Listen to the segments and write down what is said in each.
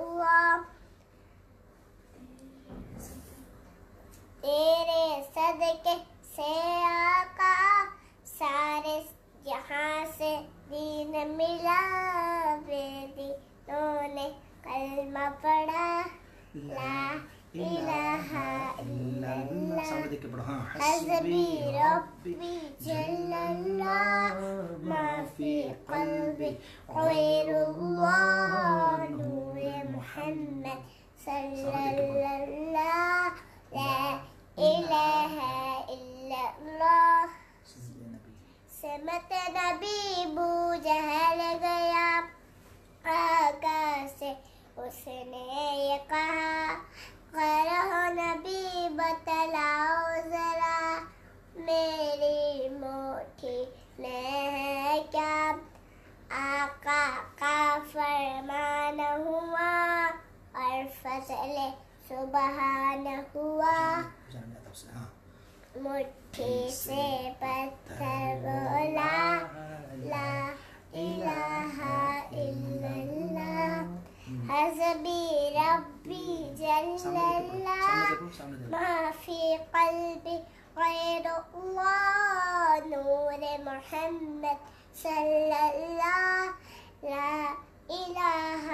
الله तेरे सदके से आका सारे यहाँ से दीन मिला बेदीनों ने कलमा पढ़ा ला इलाहा इल्लल्लाह हसबी रब्बी जल्लल्लाह ما في قلبي غير الله sallallahu la समत नबी गया आका से उसने ये कहा करो नबी बतलाओ जरा मेरी मोठी में। है क्या आका का फरमा فسأله سبحانه मुट्ठी لا إله إلا الله इलाहा ربي جل रब्बी ما في قلبي غير الله نور محمد صلى الله لا إله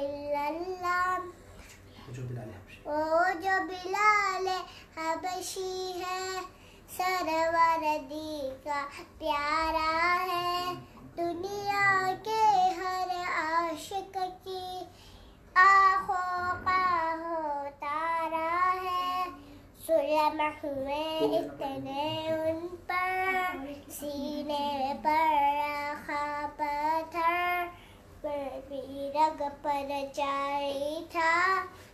إلا الله जो बिलाल हबशी वो जो बिलाल हबशी है सरवर दी का प्यारा है। दुनिया के हर आशिक की का हो तारा है। सुलम हुए इतने उन पर, सीने पर रखा पत्थर पर भी रग पर जारी था।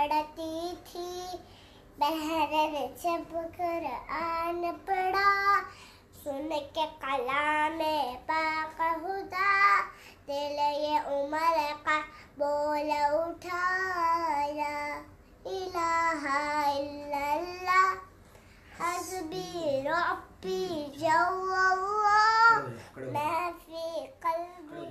पढ़ती थी। बहरन जब कर आन पड़ा सुन के कला में पाक दिल ये उमर का बोल उठाया इलाहा इल्लल्लाह। हसबी रब्बी जवा मैं फ़ी कल्बी